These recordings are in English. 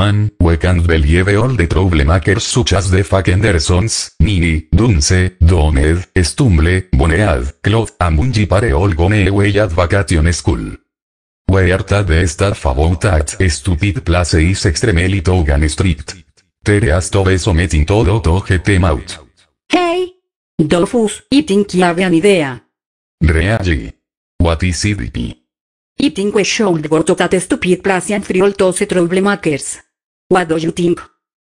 man, we can't believe all the troublemakers such as the Fackendersons, Nini, Dunce, Doned, Stumble, Bonead, Claude, and Bungie pare all gone away at vacation school. We are the staff about that stupid place is extremely togan strict. Tere has to be something todo to get them out. Hey! Dofus, I think you have an idea. Really? What is CDP? I think we should go to that stupid place and free all those troublemakers. What do you think?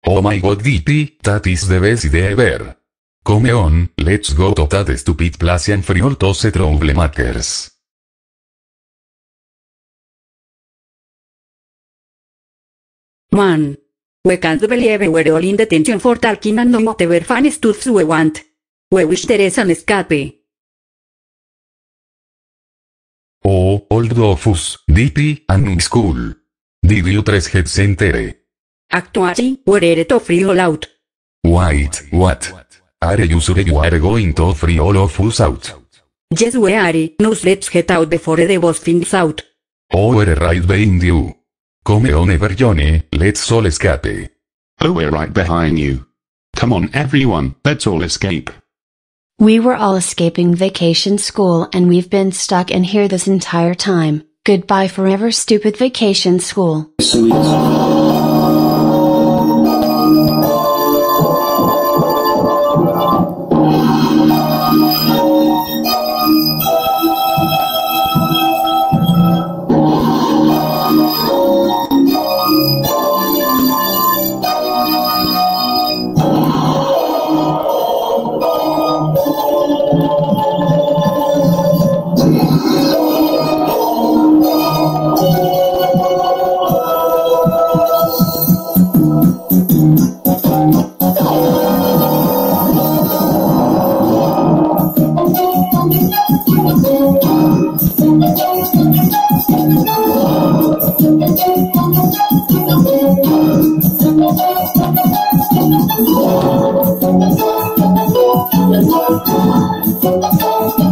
Oh my god DP, that is the best idea ever. Come on, let's go to that stupid place and free all those troublemakers. Man. We can't believe we're all in detention for talking and no whatever fun stuff we want. We wish there is an escape. Oh, old Dofus, DP, and school. Did you tres head center? Actually, we're ready to free all out. Wait, what? Are you sure you are going to free all of us out? Yes we are, now let's get out before the boss finds out. Oh, we're right behind you. Come on Everjone, let's all escape. Oh, we're right behind you. Come on everyone, let's all escape. We were all escaping vacation school and we've been stuck in here this entire time. Goodbye forever stupid vacation school.「そんなことない」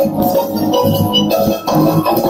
Thank you.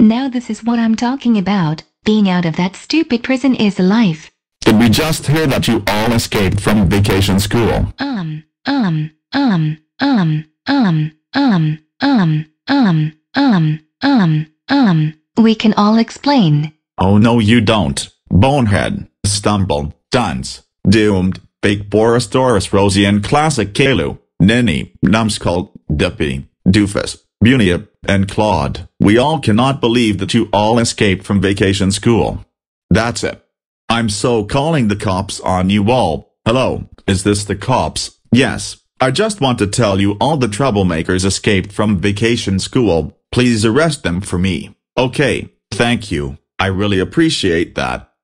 Now this is what I'm talking about. Being out of that stupid prison is life. Did we just hear that you all escaped from vacation school? Um, um, um, um, um, um, um, um, um, um, um. We can all explain. Oh no you don't. Bonehead, Stumble, Dunce, Doomed, Big Boris Doris Rosie and Classic Kalu, Ninny, Numskull, Dippy, Doofus, Bunia, and Claude. We all cannot believe that you all escaped from vacation school. That's it. I'm so calling the cops on you all. Hello, is this the cops? Yes. I just want to tell you all the troublemakers escaped from vacation school. Please arrest them for me. Okay, thank you. I really appreciate that.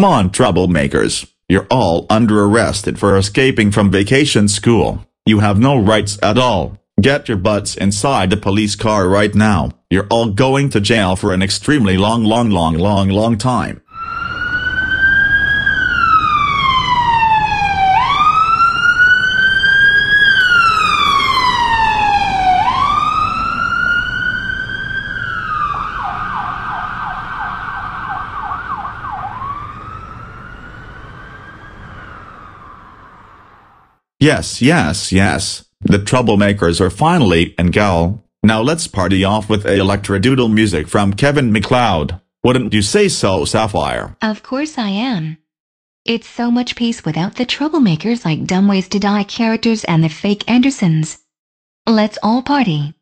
Come on, troublemakers. You're all under arrested for escaping from vacation school. You have no rights at all. Get your butts inside the police car right now. You're all going to jail for an extremely long, long, long, long, long time. Yes, yes, yes. The troublemakers are finally in gal. Now let's party off with a electrodoodle music from Kevin MacLeod. Wouldn't you say so, Sapphire? Of course I am. It's so much peace without the troublemakers like Dumb Ways to Die characters and the fake Andersons. Let's all party.